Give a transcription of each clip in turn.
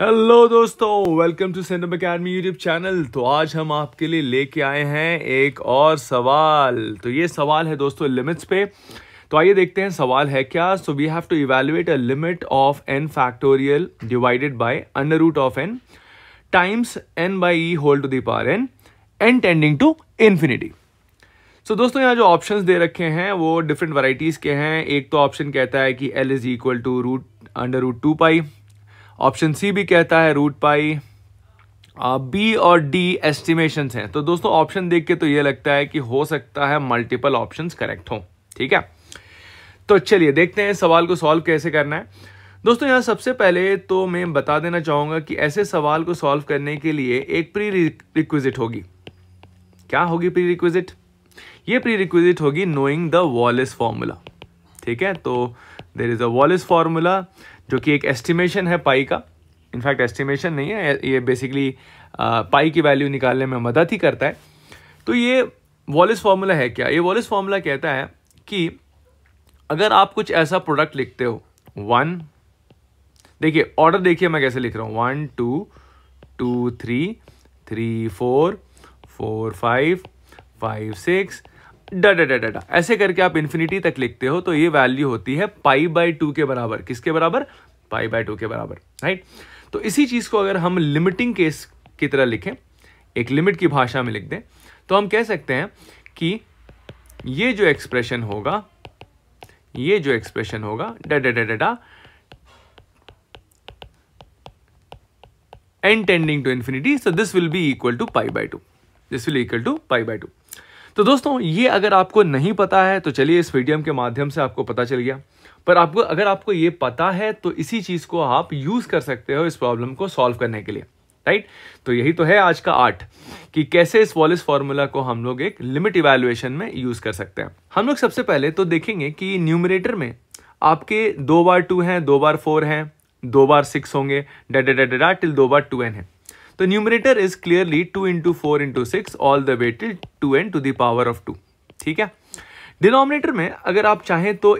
Hello दोस्तों. Welcome to Sendam academy YouTube channel तो आज हम आपके लिए लेके आए हैं एक और सवाल. तो ये सवाल है दोस्तों लिमिट्स पे. तो आइए देखते हैं सवाल है क्या? So we have to evaluate a limit of n factorial divided by under root of n times n by e whole to the power n n tending to infinity so दोस्तों, यहाँ जो ऑप्शंस दे रखे हैं, वो different varieties के हैं. एक तो ऑप्शन कहता है कि L is equal to root under root two pi option C भी कहता है रूट पाई बी और डी एस्टिमेशन हैं। तो दोस्तों ऑप्शन देख के तो ये लगता है कि हो सकता है मल्टीपल ऑप्शन करेक्ट हो। ठीक है? तो चलिए, देखते हैं सवाल को सॉल्व कैसे करना है। दोस्तों, यहाँ सबसे पहले तो मैं बता देना चाहूँगा कि ऐसे सवाल को सॉल्व करने के लिए एक प्री रिक्विजिट होगी। क्या होगी प्री रिक्विजिट ये प्री रिक्विजिट होगी नोइंग द वॉलिस फॉर्मूला ठीक है? तो देर इज़ अ वॉलिस फॉर्मूला जो कि एक एस्टिमेशन है पाई का। इनफैक्ट एस्टिमेशन नहीं है, ये बेसिकली पाई की वैल्यू निकालने में मदद ही करता है। तो ये वॉलिस फॉर्मूला है क्या? ये वॉलिस फॉर्मूला कहता है कि अगर आप कुछ ऐसा प्रोडक्ट लिखते हो वन देखिए ऑर्डर देखिए मैं कैसे लिख रहा हूँ। One two two three three four four five five six डा डा डा डा ऐसे करके आप इन्फिनिटी तक लिखते हो तो ये वैल्यू होती है पाई बाय टू के बराबर। किसके बराबर? पाई बाय टू के बराबर राइट तो इसी चीज़ को अगर हम लिमिटिंग केस की तरह लिखें, एक लिमिट की भाषा में लिख दें तो हम कह सकते हैं कि ये जो एक्सप्रेशन होगा, ये जो एक्सप्रेशन होगा डा डा डा डा n tending to infinity so this will be equal to pi by two this will equal to pi by two तो दोस्तों, ये अगर आपको नहीं पता है तो चलिए इस वीडियो के माध्यम से आपको पता चल गया। पर आपको, अगर आपको ये पता है तो इसी चीज़ को आप यूज़ कर सकते हो इस प्रॉब्लम को सॉल्व करने के लिए, राइट? तो यही तो है आज का आर्ट, कि कैसे इस वॉलिस फॉर्मूला को हम लोग एक लिमिट इवेल्युएशन में यूज़ कर सकते हैं। हम लोग सबसे पहले तो देखेंगे कि न्यूमिनेटर में आपके दो बार टू हैं, दो बार फोर हैं, दो बार सिक्स होंगे डा डा डा, टिल दो बार टू एन है। तो numerator is clearly two into four into six all the way till two n to the power of two ठीक है? डिनोमिनेटर में अगर आप चाहें तो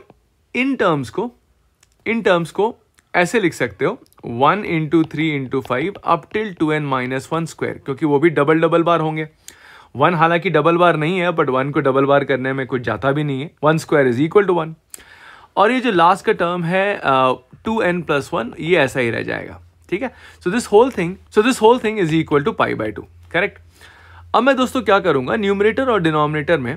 इन टर्म्स को, इन टर्म्स को ऐसे लिख सकते हो one into three into five up till two n minus one square क्योंकि वो भी डबल डबल बार होंगे। वन हालाँकि डबल बार नहीं है बट वन को डबल बार करने में कुछ जाता भी नहीं है। One square is equal to one और ये जो लास्ट का टर्म है टू एन प्लस वन ये ऐसा ही रह जाएगा। ठीक है? So this whole thing so this whole thing is equal to pi by two correct अब मैं दोस्तों क्या करूँगा? न्यूमरेटर और डिनोमिनेटर में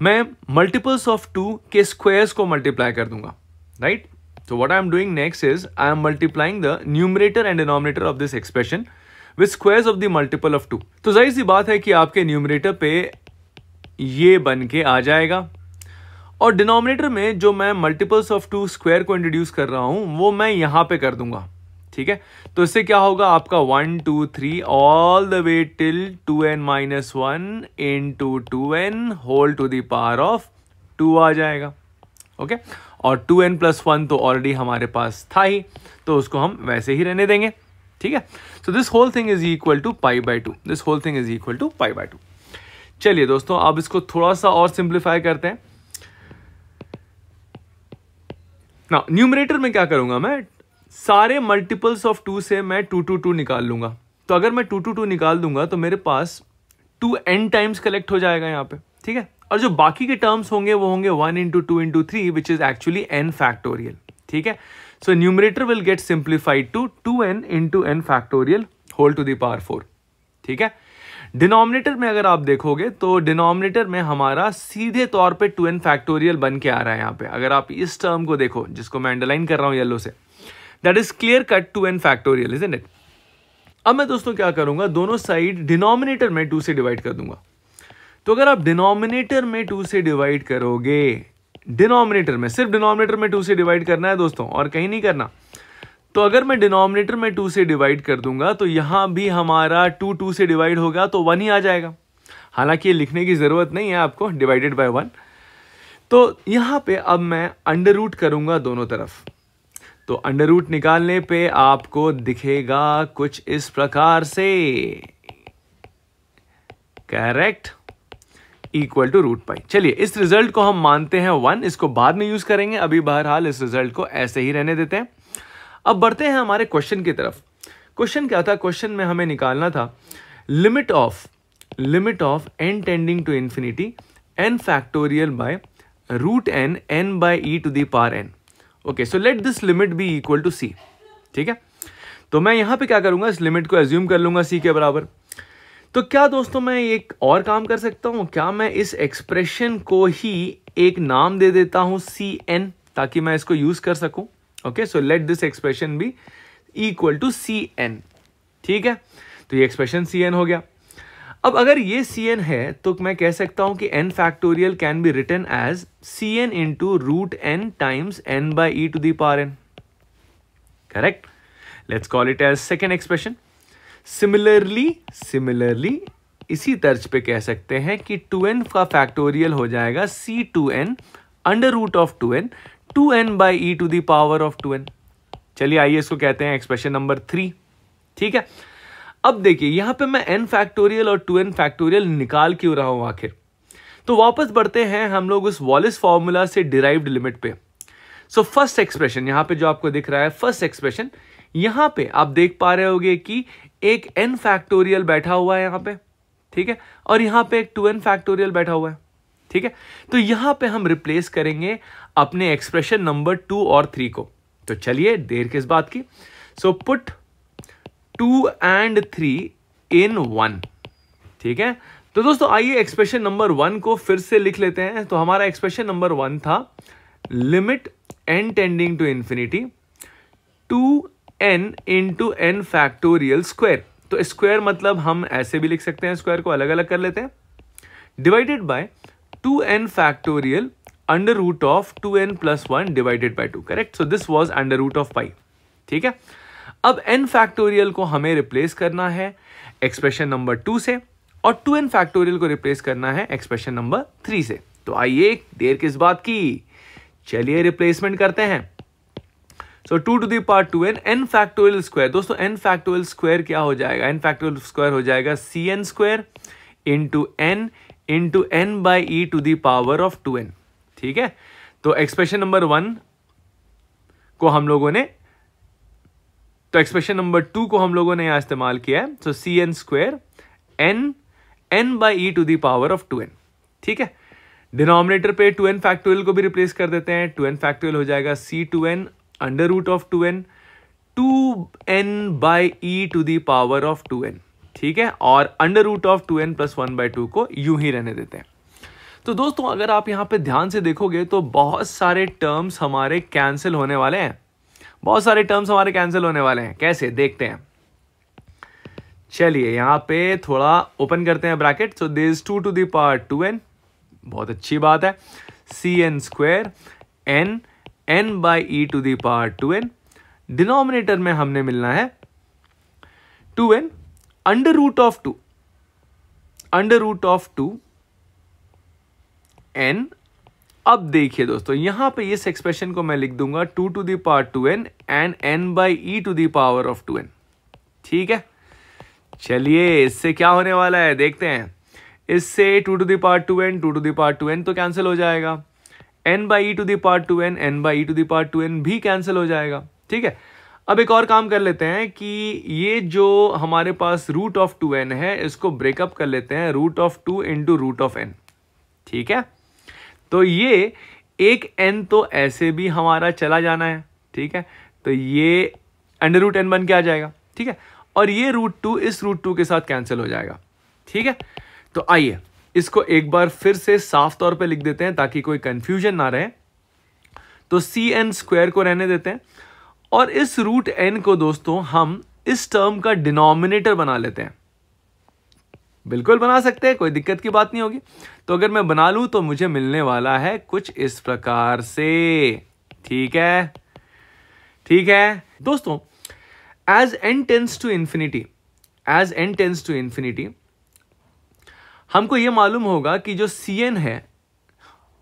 मैं मल्टीपल्स ऑफ़ टू के स्क्वायर्स को मल्टीप्लाई कर दूँगा right so what i am doing next is i am multiplying the numerator and denominator of this expression with squares of the multiple of 2 तो ज़ाहिर सी बात है कि आपके न्यूमरेटर पे ये बन के आ जाएगा। और डिनोमिनेटर में जो मैं मल्टीपल्स ऑफ़ टू स्क्वायर को इंट्रोड्यूस कर रहा हूँ, वो मैं यहाँ पे कर दूँगा। ठीक है? तो इससे क्या होगा? आपका one two three all the way till two n minus one in two two n whole to power of two आ जाएगा। ओके और टू एन प्लस वन तो ऑलरेडी हमारे पास था ही तो उसको हम वैसे ही रहने देंगे। ठीक है? So this whole thing is equal to pi by two this whole thing is equal to pi by two चलिए दोस्तों, अब इसको थोड़ा सा और सिंप्लीफाई करते हैं। ना न्यूमरेटर में क्या करूँगा मैं? सारे मल्टीपल्स ऑफ़ टू से मैं टू टू टू निकाल लूँगा। तो अगर मैं टू टू टू निकाल दूँगा तो मेरे पास टू एन टाइम्स कलेक्ट हो जाएगा यहाँ पे, ठीक है? और जो बाकी के टर्म्स होंगे, वो होंगे one into two into three which is actually n factorial ठीक है? So numerator will get simplified to two n into n factorial whole to power four ठीक है? डिनोमिनेटर में अगर आप देखोगे तो डिनोमिनेटर में हमारा सीधे तौर पे टू एन फैक्टोरियल बन के आ रहा है यहाँ पे। अगर आप इस टर्म को देखो, जिसको मैं अंडरलाइन कर रहा हूँ येलो से that is clear cut two n factorial is it अब मैं दोस्तों क्या करूँगा? दोनों साइड डिनोमिनेटर में टू से डिवाइड कर दूँगा। तो अगर आप डिनोमिनेटर में टू से डिवाइड करोगे डिनोमिनेटर में, सिर्फ़ डिनोमिनेटर में टू से डिवाइड करना है दोस्तों, और कहीं नहीं करना। तो अगर मैं डिनोमिनेटर में टू से डिवाइड कर दूँगा तो यहाँ भी हमारा टू टू से डिवाइड होगा तो वन ही आ जाएगा। हालाँकि ये लिखने की ज़रूरत नहीं है आपको डिवाइडेड बाय वन तो यहाँ पे अब मैं अंडर रूट करूँगा दोनों तरफ़। तो अंडर रूट निकालने पे आपको दिखेगा कुछ इस प्रकार से। Correct equal to root pi चलिए, इस रिज़ल्ट को हम मानते हैं वन इसको बाद में यूज़ करेंगे। अभी बहरहाल इस रिज़ल्ट को ऐसे ही रहने देते हैं। अब बढ़ते हैं हमारे क्वेश्चन की तरफ़। क्वेश्चन क्या था? क्वेश्चन में हमें निकालना था। Limit of limit of n tending to infinity n factorial by root n n by e to the power n okay so let this limit be equal to C ठीक है? तो मैं यहाँ पे क्या करूँगा? इस लिमिट को एज्यूम कर लूँगा सी के बराबर। तो क्या दोस्तों मैं एक और काम कर सकता हूँ? क्या मैं इस एक्सप्रेशन को ही एक नाम दे देता हूँ सी एन ताकि मैं इसको यूज़ कर सकूँ? Okay so let this expression be equal to C n ठीक है? तो ये एक्सप्रेशन सी एन हो गया। अब अगर ये सी एन है तो मैं कह सकता हूँ कि n factorial can be written as C n into root n times n by e to the power n correct let's call it as second expression similarly similarly इसी तर्ज पे कह सकते हैं कि टू एन का फैक्टोरियल हो जाएगा C two n under root of two n two n by e to the power of two n चलिए आइए इसको कहते हैं एक्सप्रेशन नंबर थ्री ठीक है? अब देखिए, यहाँ पे मैं एन फैक्टोरियल और टू एन फैक्टोरियल निकाल क्यों रहा हूँ आखिर? तो वापस बढ़ते हैं हम लोग उस वॉलिस फॉर्मूला से डिराइव्ड लिमिट पे। सो फ़र्स्ट एक्सप्रेशन यहाँ पे जो आपको दिख रहा है फ़र्स्ट एक्सप्रेशन यहाँ पे आप देख पा रहे होगे कि एक एन फैक्टोरियल बैठा हुआ है यहाँ पे, ठीक है? और यहाँ पे एक टू फैक्टोरियल बैठा हुआ है, ठीक है? तो यहाँ पे हम रिप्लेस करेंगे अपने एक्सप्रेशन नंबर टू और थ्री को। तो चलिए, देर किस बात की? So put two and three in one. ठीक है? तो दोस्तों, आइए एक्सप्रेशन नंबर वन को फिर से लिख लेते हैं। तो हमारा एक्सप्रेशन नंबर वन था limit n tending to infinity two n into n factorial square तो स्क्वायर मतलब हम ऐसे भी लिख सकते हैं स्क्वायर को अलग अलग कर लेते हैं। Divided by two n factorial under root of two n plus one divided by two correct so this was under root of pi ठीक है? अब एन फैक्टोरियल को हमें रिप्लेस करना है एक्सप्रेशन नंबर टू से और टू एन फैक्टोरियल को रिप्लेस करना है एक्सप्रेशन नंबर थ्री से। तो आइए देर किस बात की? चलिए रिप्लेसमेंट करते हैं। So two to the power two n n factorial square दोस्तों एन फैक्टोरियल स्क्वायर क्या हो जाएगा? एन फैक्टोरियल स्क्वायर हो जाएगा C n square into n into n by e to the power of two n ठीक है? तो expression number one को हम लोगों ने तो एक्सप्रेशन नंबर टू को हम लोगों ने यहाँ इस्तेमाल किया है। So C n square n n by e to the power of two n ठीक है? डिनोमिनेटर पे टू एन फैक्टोरियल को भी रिप्लेस कर देते हैं। टू एन फैक्टोरियल हो जाएगा C two n under root of two n two n by e to the power of two n ठीक है? और under root of two n plus one by two को यूँ ही रहने देते हैं। तो दोस्तों, अगर आप यहाँ पे ध्यान से देखोगे तो बहुत सारे टर्म्स हमारे कैंसिल होने वाले हैं। बहुत सारे टर्म्स हमारे कैंसिल होने वाले हैं। कैसे? देखते हैं। चलिए, यहाँ पे थोड़ा ओपन करते हैं bracket so this two to the power two n बहुत अच्छी बात है। C n square n n by e to the power two n denominator में हमने मिलना है two n under root of two under root of two n अब देखिए दोस्तों, यहाँ पे इस एक्सप्रेशन को मैं लिख दूँगा two to the power two n and n by e to the power of two n ठीक है? चलिए, इससे क्या होने वाला है? देखते हैं। इससे two to the power two n two to the power two n तो कैंसिल हो जाएगा। N by to the power two n n by to the power two n भी कैंसिल हो जाएगा। ठीक है? अब एक और काम कर लेते हैं कि ये जो हमारे पास रूट ऑफ़ टू एन है, इसको ब्रेकअप कर लेते हैं root of two into root of n ठीक है? तो ये एक एन तो ऐसे भी हमारा चला जाना है, ठीक है? तो ये अंडर रूट एन बन के आ जाएगा, ठीक है? और ये रूट टू इस रूट टू के साथ कैंसिल हो जाएगा, ठीक है? तो आइए, इसको एक बार फिर से साफ़ तौर पे लिख देते हैं ताकि कोई कंफ्यूजन ना रहे। तो सी एन स्क्वायर को रहने देते हैं। और इस रूट एन को दोस्तों, हम इस टर्म का डिनोमिनेटर बना लेते हैं। बिल्कुल बना सकते हैं, कोई दिक्कत की बात नहीं होगी। तो अगर मैं बना लूँ तो मुझे मिलने वाला है कुछ इस प्रकार से। ठीक है? ठीक है? दोस्तों as n tends to infinity as n tends to infinity हमको ये मालूम होगा कि जो सी एन है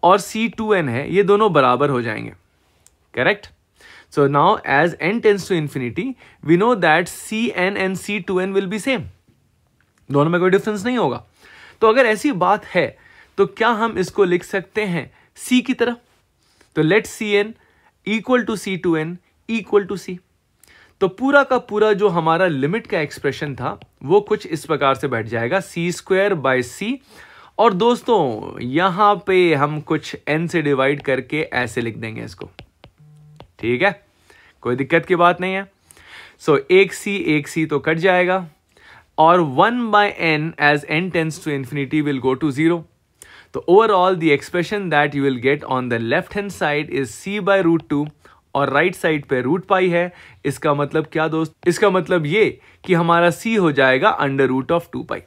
और सी टू एन है, ये दोनों बराबर हो जाएँगे। Correct so now as n tends to infinity we know that C n and C two n will be same दोनों में कोई डिफरेंस नहीं होगा। तो अगर ऐसी बात है तो क्या हम इसको लिख सकते हैं सी की तरह? तो let C n equal to C two n equal to C तो पूरा का पूरा जो हमारा लिमिट का एक्सप्रेशन था वो कुछ इस प्रकार से बैठ जाएगा सी स्क्वायर बाय सी और दोस्तों यहाँ पे हम कुछ एन से डिवाइड करके ऐसे लिख देंगे इसको। ठीक है? कोई दिक्कत की बात नहीं है। सो so, एक सी एक सी तो कट जाएगा। और one by n as n tends to infinity will go to zero तो overall the expression that you will get on the left hand side is C by root two और right side पे root pi है। इसका मतलब क्या दोस्त? इसका मतलब ये कि हमारा सी हो जाएगा under root of two pi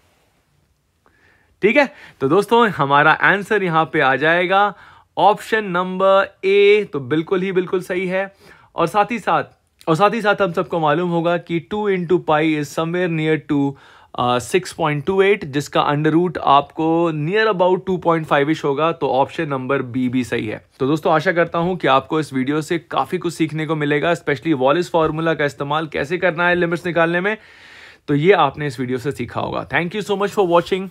ठीक है? तो दोस्तों, हमारा आंसर यहाँ पे आ जाएगा। ऑप्शन नंबर ए तो बिल्कुल ही बिल्कुल सही है। और साथ ही साथ और साथ ही साथ हम सबको मालूम होगा कि two into pi is somewhere near to six point two eight जिसका अंडर रूट आपको near about two point five ish होगा तो ऑप्शन नंबर बी भी सही है। तो दोस्तों, आशा करता हूँ कि आपको इस वीडियो से काफ़ी कुछ सीखने को मिलेगा स्पेशली वॉलिस फॉर्मूला का इस्तेमाल कैसे करना है लिमिट्स निकालने में। तो ये आपने इस वीडियो से सीखा होगा। Thank you so much for watching